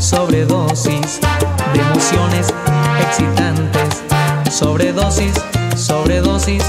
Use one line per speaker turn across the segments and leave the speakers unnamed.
sobredosis de emociones excitantes, sobredosis, sobredosis,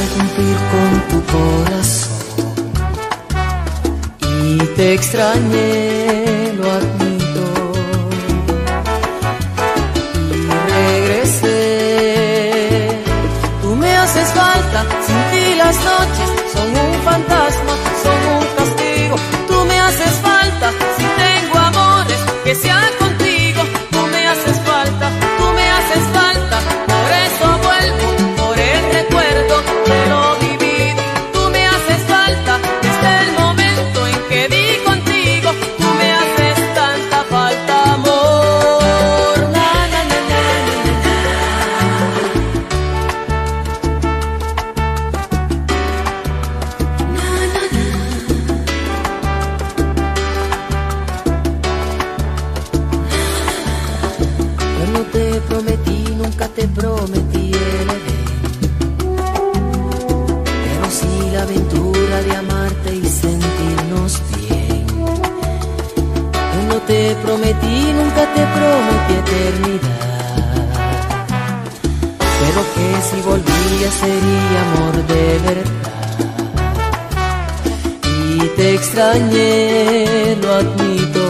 de
cumplir con tu corazón. Y te extrañé, lo admito. Y regresé. Tú me haces falta, sin ti las noches extrañé, lo admito.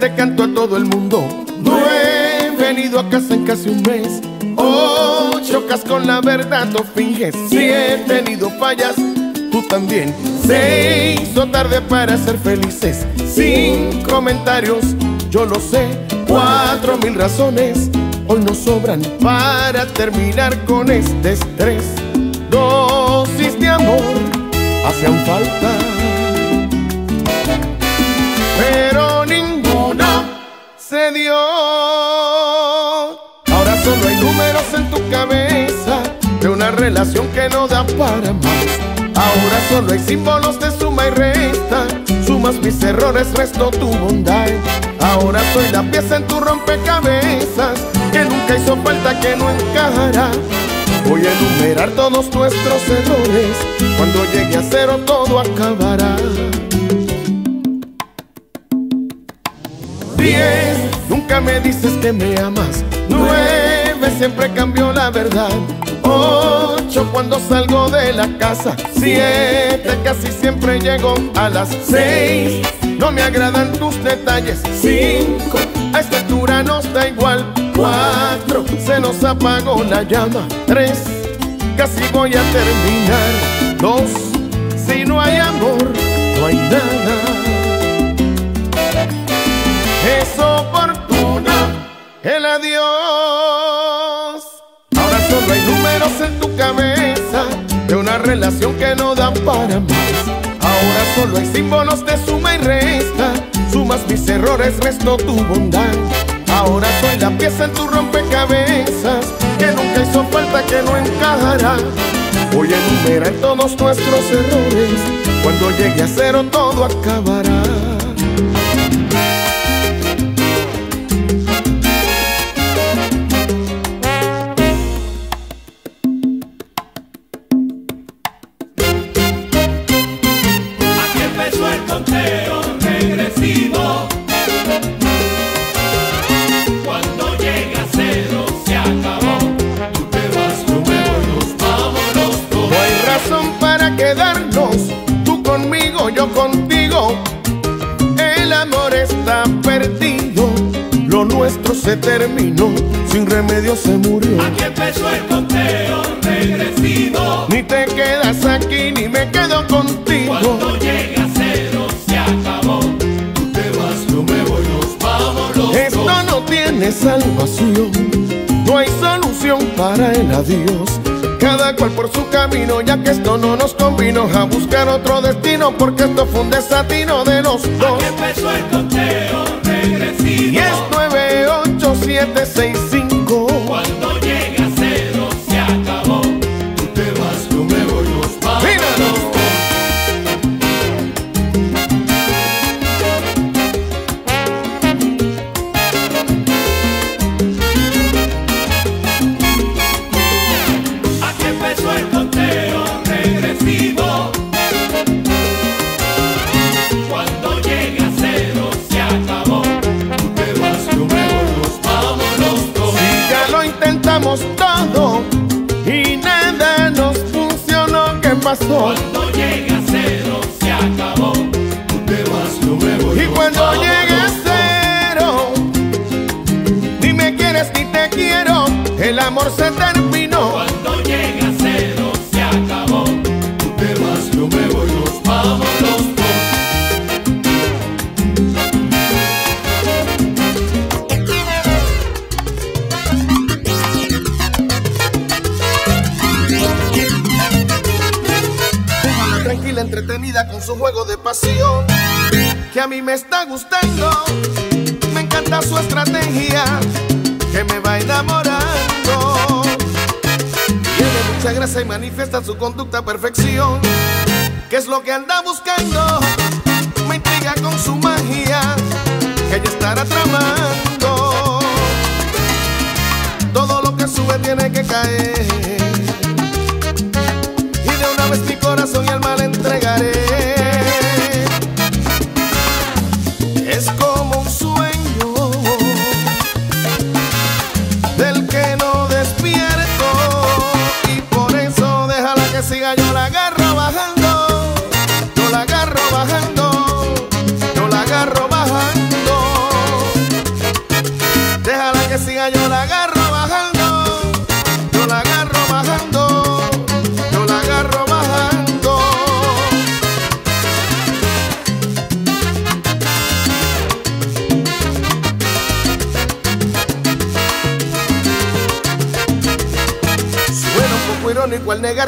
te
canto a todo el mundo. No he venido a casa en casi un mes. Oh, chocas con la verdad, no finges. Si he tenido fallas, tú también. Se hizo tarde para ser felices. Sin comentarios, yo lo sé. Cuatro mil razones hoy nos sobran para terminar con este estrés. Dosis de amor hacían falta. Pero se dio. Ahora solo hay números en tu cabeza de una relación que no da para más. Ahora solo hay símbolos de suma y resta. Sumas mis errores, resto tu bondad. Ahora soy la pieza en tu rompecabezas que nunca hizo falta, que no encajará. Voy a enumerar todos nuestros errores. Cuando llegue a cero todo acabará. Diez, nunca me dices que me amas. Nueve, siempre cambió la verdad. Ocho, cuando salgo de la casa. Siete, casi siempre llego a las seis. No me agradan tus detalles. Cinco, a esta altura nos da igual. Cuatro, se nos apagó la llama. Tres, casi voy a terminar. Dos, si no hay amor, no hay nada. Es oportuno el adiós. Ahora solo hay números en tu cabeza de una relación que no da para más. Ahora solo hay símbolos de suma y resta. Sumas mis errores, resto tu bondad. Ahora soy la pieza en tu rompecabezas que nunca hizo falta, que no encajará. Voy a enumerar todos nuestros errores. Cuando llegue a cero todo acabará. Se terminó, sin remedio se murió.
Aquí empezó el conteo regresivo.
Ni te quedas aquí, ni me quedo contigo.
Cuando llega cero, se acabó. Tú te vas, yo me voy, nos vamos los
Esto no tiene salvación, no hay solución para el adiós. Cada cual por su camino, ya que esto no nos convino a buscar otro destino, porque esto fue un desatino de los dos.
Aquí empezó el conteo regresivo.
Y es 9765. Pasó?
Cuando llega cero se acabó. Tú te vas, yo me voy.
Y cuando
vamos
llegue
dos.
cero, ni me quieres ni te quiero, el amor se terminó. Su juego de pasión, que a mí me está gustando. Me encanta su estrategia, que me va enamorando. Tiene mucha gracia y manifiesta su conducta a perfección. ¿Qué es lo que anda buscando? Me intriga con su magia, que ella estará tramando. Todo lo que sube tiene que caer. Y de una vez mi corazón y alma le entregaré.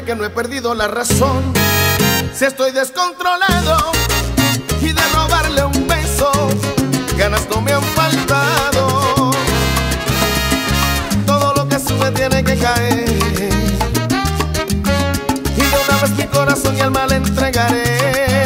Que no he perdido la razón. Si estoy descontrolado y de robarle un beso, ganas no me han faltado. Todo lo que sube tiene que caer. corazón y alma le entregaré.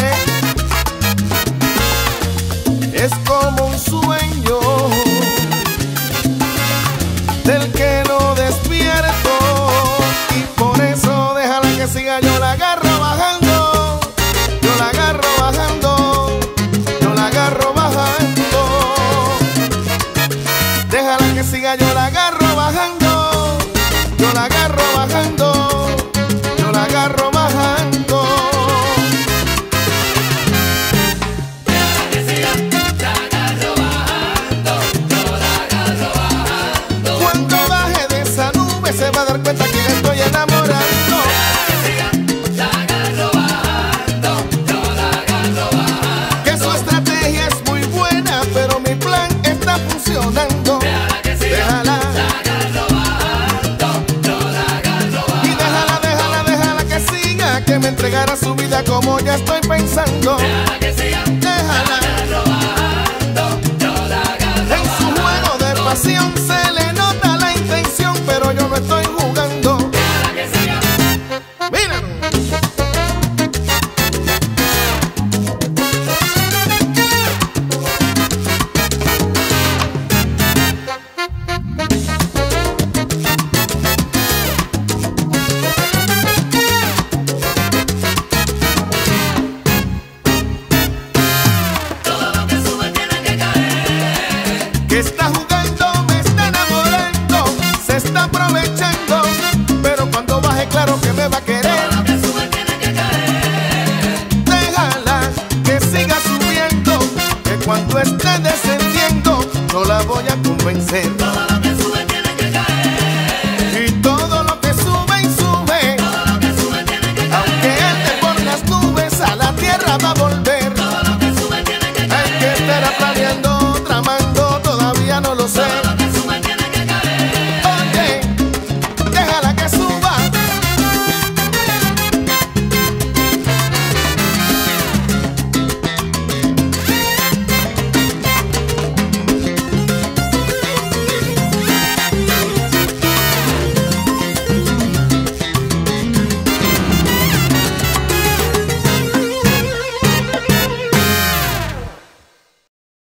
Se va a dar cuenta que la estoy enamorando. Que su estrategia es muy buena, pero mi plan está funcionando. Déjala. Y déjala, déjala, déjala que siga, que me entregara su vida como ya estoy pensando.